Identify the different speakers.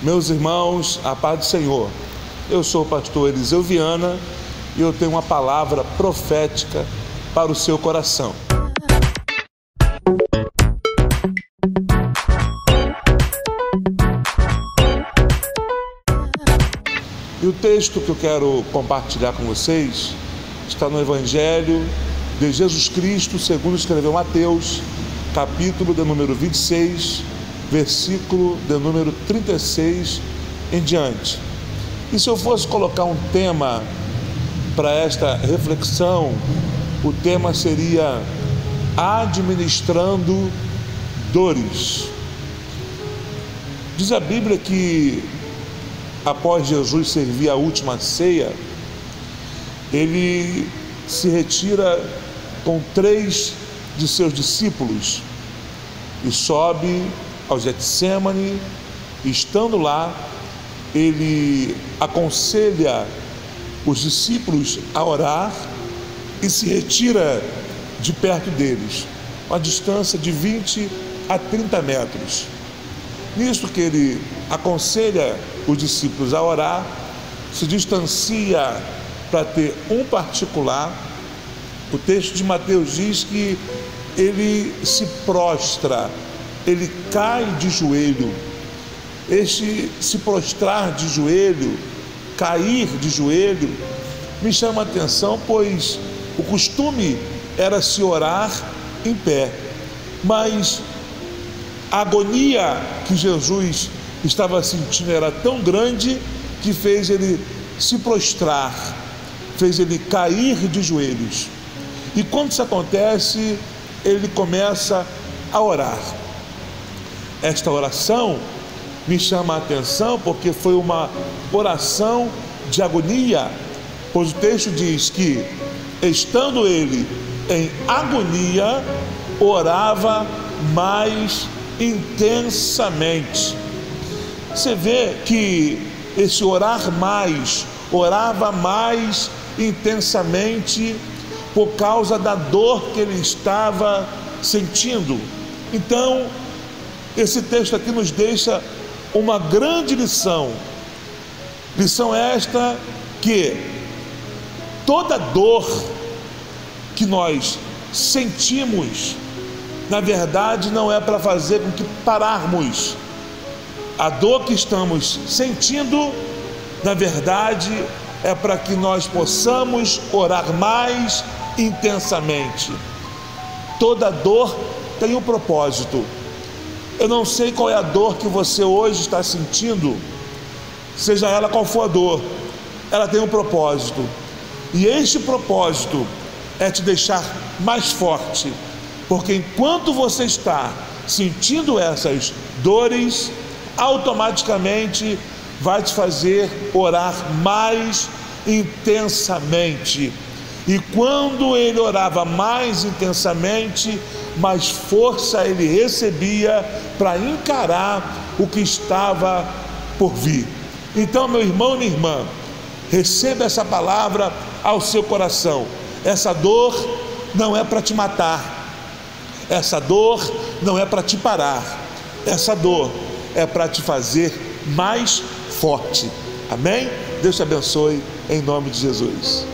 Speaker 1: Meus irmãos, a paz do Senhor. Eu sou o pastor Eliseu Viana e eu tenho uma palavra profética para o seu coração. E o texto que eu quero compartilhar com vocês está no Evangelho de Jesus Cristo, segundo escreveu Mateus, capítulo de número 26, versículo de número 36 em diante. E se eu fosse colocar um tema para esta reflexão, o tema seria administrando dores. Diz a Bíblia que após Jesus servir a última ceia, ele se retira com três de seus discípulos e sobe ao Getsemane, estando lá, ele aconselha os discípulos a orar e se retira de perto deles, uma distância de 20 a 30 metros. Nisto que ele aconselha os discípulos a orar, se distancia para ter um particular. O texto de Mateus diz que ele se prostra ele cai de joelho. Este se prostrar de joelho, cair de joelho, me chama a atenção, pois o costume era se orar em pé. Mas a agonia que Jesus estava sentindo era tão grande que fez ele se prostrar, fez ele cair de joelhos. E quando isso acontece, ele começa a orar. Esta oração me chama a atenção porque foi uma oração de agonia, pois o texto diz que, estando ele em agonia, orava mais intensamente. Você vê que esse orar mais, orava mais intensamente por causa da dor que ele estava sentindo. Então, esse texto aqui nos deixa uma grande lição. Lição esta que toda dor que nós sentimos, na verdade, não é para fazer com que pararmos. A dor que estamos sentindo, na verdade, é para que nós possamos orar mais intensamente. Toda dor tem um propósito eu não sei qual é a dor que você hoje está sentindo, seja ela qual for a dor, ela tem um propósito, e este propósito é te deixar mais forte, porque enquanto você está sentindo essas dores, automaticamente vai te fazer orar mais intensamente. E quando ele orava mais intensamente, mais força ele recebia para encarar o que estava por vir. Então, meu irmão e minha irmã, receba essa palavra ao seu coração. Essa dor não é para te matar, essa dor não é para te parar, essa dor é para te fazer mais forte. Amém? Deus te abençoe em nome de Jesus.